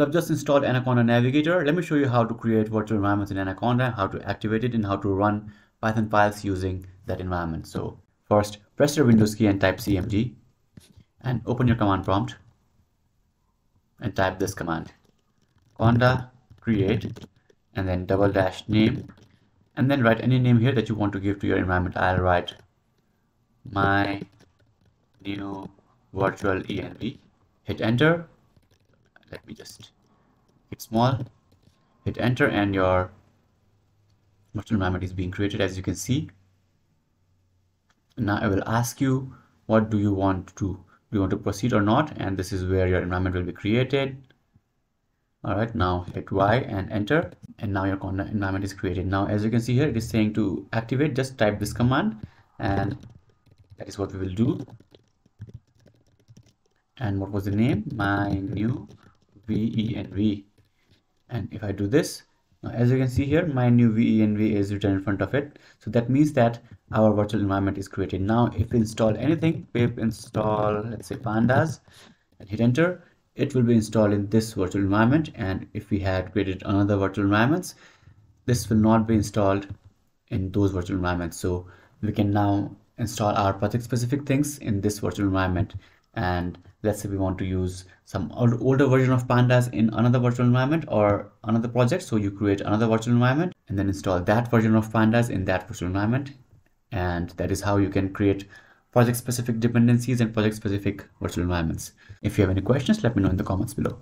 So I've just installed Anaconda Navigator. Let me show you how to create virtual environments in Anaconda, how to activate it and how to run Python files using that environment. So first press your Windows key and type CMD and open your command prompt and type this command. Conda create and then double dash name. And then write any name here that you want to give to your environment. I'll write my new virtual env hit enter let me just hit small hit enter and your virtual environment is being created as you can see. Now I will ask you what do you want to do? Do you want to proceed or not? And this is where your environment will be created. All right now hit y and enter and now your environment is created. Now as you can see here it is saying to activate just type this command and that is what we will do. And what was the name? My new venv and V. And if i do this now, as you can see here, my new venv is written in front of it. So that means that our virtual environment is created. Now, if we install anything, pip install, let's say pandas, and hit enter, it will be installed in this virtual environment. And if we had created another virtual environments, this will not be installed in those virtual environments. So we can now install our project specific things in this virtual environment and let's say we want to use some older version of pandas in another virtual environment or another project. So you create another virtual environment and then install that version of pandas in that virtual environment. And that is how you can create project specific dependencies and project specific virtual environments. If you have any questions let me know in the comments below